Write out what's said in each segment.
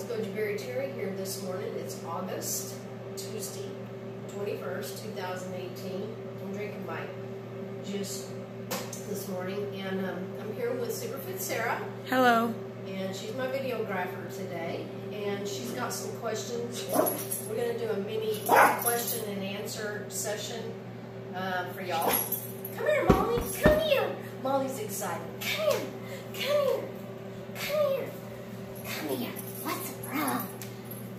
Let's Gojiberry Terri here this morning. It's August, Tuesday, 21st, 2018. I'm drinking my juice this morning, and um, I'm here with Superfood Sarah. Hello. And she's my videographer today, and she's got some questions. We're going to do a mini question and answer session uh, for y'all. Come here, Molly. Come here. Molly's excited. Come here. Come here. Come here. Come here. What's wrong?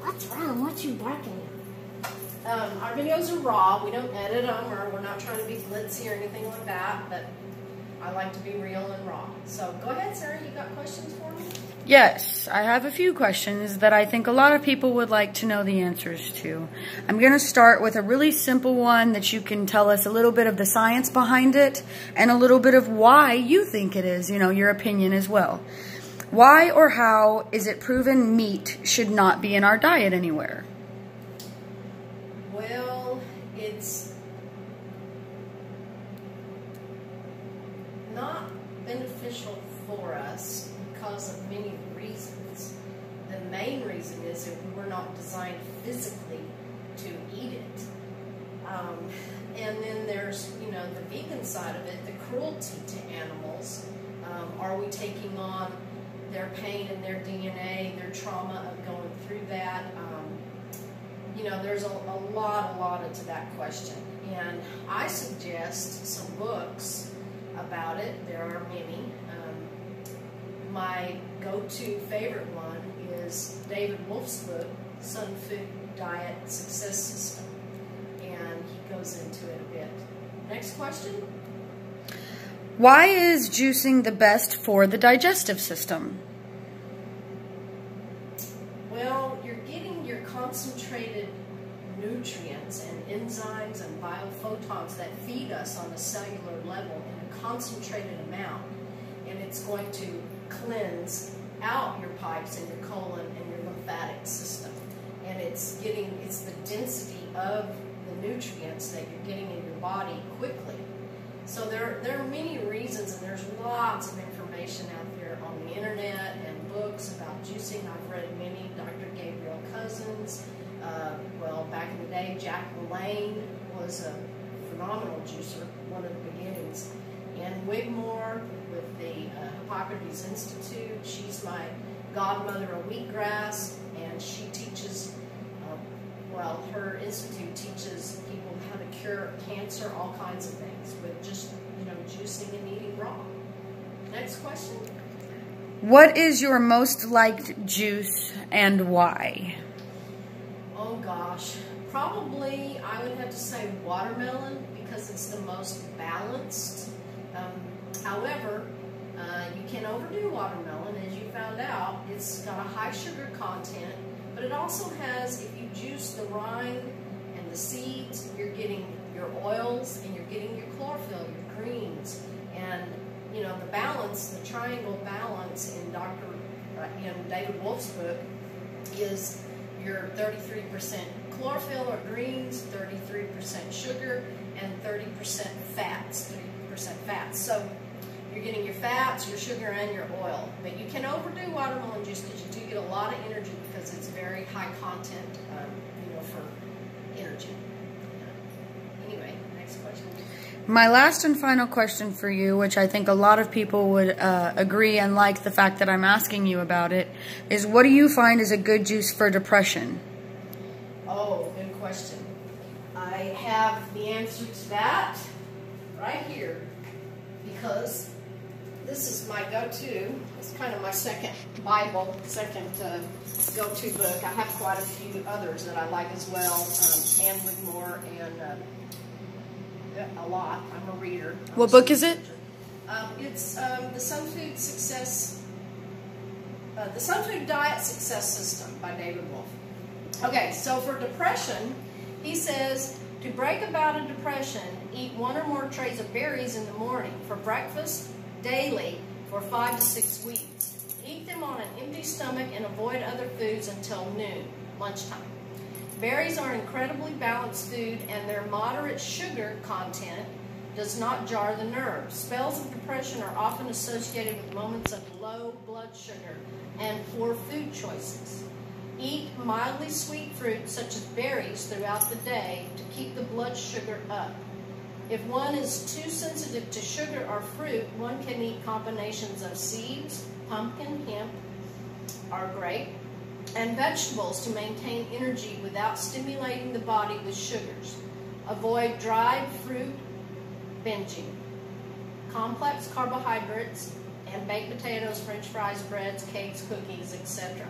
What's wrong? What you barking at? Um, our videos are raw. We don't edit them, or we're not trying to be glitzy or anything like that. But I like to be real and raw. So go ahead, Sarah. You got questions for me? Yes, I have a few questions that I think a lot of people would like to know the answers to. I'm going to start with a really simple one that you can tell us a little bit of the science behind it and a little bit of why you think it is, you know, your opinion as well. Why or how is it proven meat should not be in our diet anywhere? Well, it's not beneficial for us because of many reasons. The main reason is that we were not designed physically to eat it. Um, and then there's, you know, the vegan side of it, the cruelty to animals. Um, are we taking on their pain and their DNA, their trauma of going through that? Um, you know, there's a, a lot, a lot to that question. And I suggest some books about it. There are many. Um, my go-to favorite one is David Wolfe's book, Sunfood Diet Success System. And he goes into it a bit. Next question. Why is juicing the best for the digestive system? Well, you're getting your concentrated nutrients and enzymes and biophotons that feed us on a cellular level in a concentrated amount. And it's going to cleanse out your pipes and your colon and your lymphatic system. And it's getting, it's the density of the nutrients that you're getting in your body quickly. So there, there are many reasons and there's lots of information out there on the internet and books about juicing. I've read many, Dr. Gabriel Cousens. Uh, well, back in the day, Jack LaLanne was a phenomenal juicer, one of the beginnings. Ann Wigmore with the uh, Hippocrates Institute. She's my godmother of wheatgrass, and she teaches, uh, well, her institute teaches people how to cure cancer, all kinds of things, with just, you know, juicing and eating raw. Next question. What is your most liked juice and why? Oh gosh, probably I would have to say watermelon because it's the most balanced. Um, however, uh, you can overdo watermelon, as you found out. It's got a high sugar content, but it also has, if you juice the rind the seeds, you're getting your oils and you're getting your chlorophyll, your greens, and you know the balance, the triangle balance in Dr. Uh, in David Wolfe's book is your 33% chlorophyll or greens, 33% sugar, and 30% fats, 30% fats. So you're getting your fats, your sugar, and your oil. But you can overdo watermelon juice because you do get a lot of energy because it's very high content, um, you know, for My last and final question for you, which I think a lot of people would uh, agree and like the fact that I'm asking you about it, is what do you find is a good juice for depression? Oh, good question. I have the answer to that right here because this is my go-to. It's kind of my second Bible, second uh, go-to book. I have quite a few others that I like as well, um, Ann Wigmore and uh, a lot. I'm a reader. I'm what a book is it? um, it's um, the Sunfood Success, uh, the Sunfood Diet Success System by David Wolfe. Okay, so for depression, he says to break about a depression, eat one or more trays of berries in the morning for breakfast daily for five to six weeks. Eat them on an empty stomach and avoid other foods until noon, lunchtime. Berries are incredibly balanced food and their moderate sugar content does not jar the nerves. Spells of depression are often associated with moments of low blood sugar and poor food choices. Eat mildly sweet fruits such as berries throughout the day to keep the blood sugar up. If one is too sensitive to sugar or fruit, one can eat combinations of seeds, pumpkin, hemp are great, and vegetables to maintain energy without stimulating the body with sugars. Avoid dried fruit binging. Complex carbohydrates and baked potatoes, french fries, breads, cakes, cookies, etc.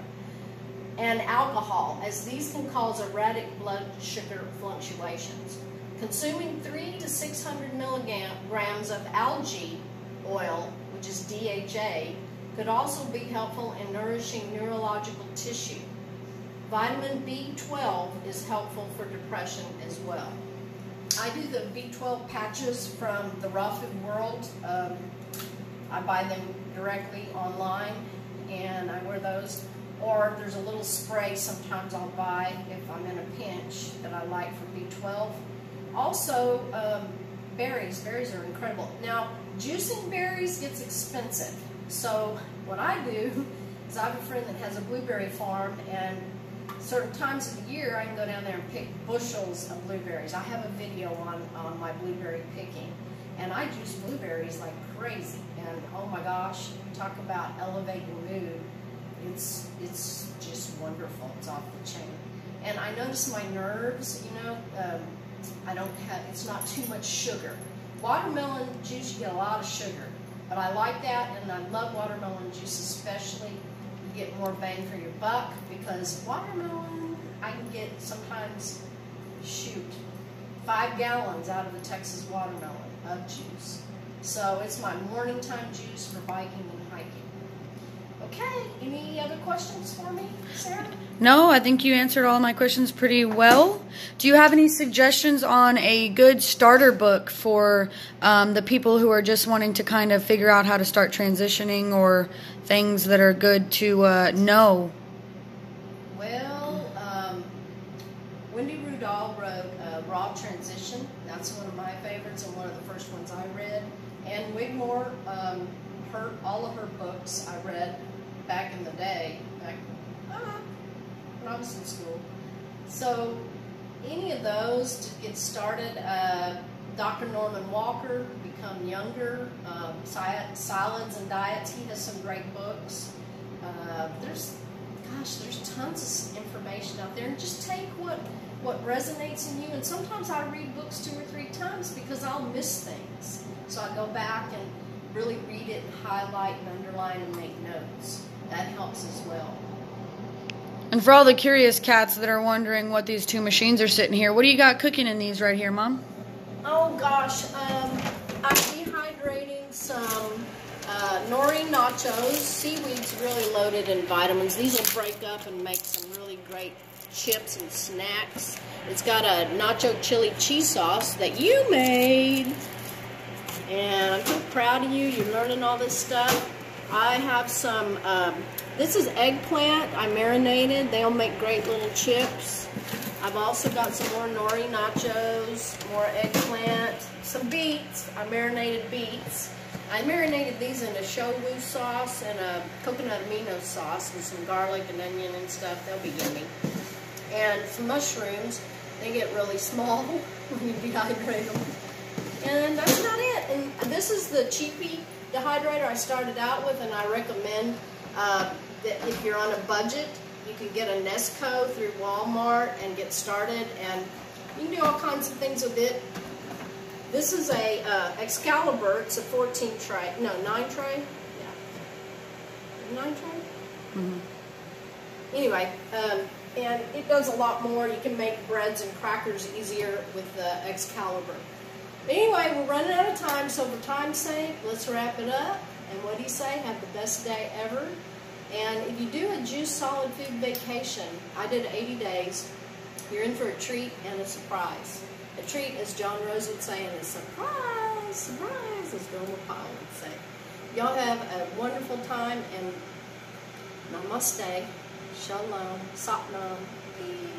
And alcohol, as these can cause erratic blood sugar fluctuations. Consuming 3 to 600 milligrams of algae oil, which is DHA, could also be helpful in nourishing neurological tissue. Vitamin B12 is helpful for depression as well. I do the B12 patches from the Raw Food World. Um, I buy them directly online and I wear those. Or there's a little spray sometimes I'll buy if I'm in a pinch that I like for B12. Also, um, berries. Berries are incredible. Now, juicing berries gets expensive. So what I do is I have a friend that has a blueberry farm and certain times of the year I can go down there and pick bushels of blueberries. I have a video on, on my blueberry picking and I juice blueberries like crazy and oh my gosh, talk about elevating mood. It's, it's just wonderful. It's off the chain. And I notice my nerves, you know, um, I don't have, it's not too much sugar. Watermelon juice, you get a lot of sugar. But I like that, and I love watermelon juice especially. You get more bang for your buck because watermelon, I can get sometimes, shoot, five gallons out of the Texas watermelon of juice. So it's my morning time juice for biking and hiking. Okay, any other questions for me, Sarah? No, I think you answered all my questions pretty well. Do you have any suggestions on a good starter book for um, the people who are just wanting to kind of figure out how to start transitioning or things that are good to uh, know? Well, um, Wendy Rudall wrote uh, Raw Transition. That's one of my favorites and one of the first ones I read. Ann Wigmore, um, her, all of her books I read back in the day, back uh, when I was in school. So any of those to get started, uh, Dr. Norman Walker, Become Younger, um, Solids and Diets, he has some great books. Uh, there's, gosh, there's tons of information out there. And just take what, what resonates in you. And sometimes I read books two or three times because I'll miss things. So I go back and really read it and highlight and underline and make notes. That helps as well. And for all the curious cats that are wondering what these two machines are sitting here, what do you got cooking in these right here, Mom? Oh gosh, um, I'm dehydrating some uh, nori nachos. Seaweed's really loaded in vitamins. These will break up and make some really great chips and snacks. It's got a nacho chili cheese sauce that you made. And I'm so proud of you. You're learning all this stuff. I have some, um, this is eggplant. I marinated. They'll make great little chips. I've also got some more nori nachos, more eggplant, some beets. I marinated beets. I marinated these in a shoyu sauce and a coconut amino sauce with some garlic and onion and stuff. They'll be yummy. And some mushrooms. They get really small when you dehydrate them. And that's about it. And this is the cheapy dehydrator I started out with, and I recommend uh, that if you're on a budget, you can get a Nesco through Walmart and get started, and you can do all kinds of things with it. This is a uh, Excalibur. It's a 14 tray, no, 9 tray. Yeah, 9 tray. Mm -hmm. Anyway, um, and it does a lot more. You can make breads and crackers easier with the Excalibur. Anyway, we're running out of time, so for time's sake, let's wrap it up. And what do you say? Have the best day ever. And if you do a Juice Solid Food vacation, I did 80 days, you're in for a treat and a surprise. A treat, as John Rose would say, and a surprise, surprise, as Bill McCall would say. Y'all have a wonderful time, and namaste, shalom, satnam, peace.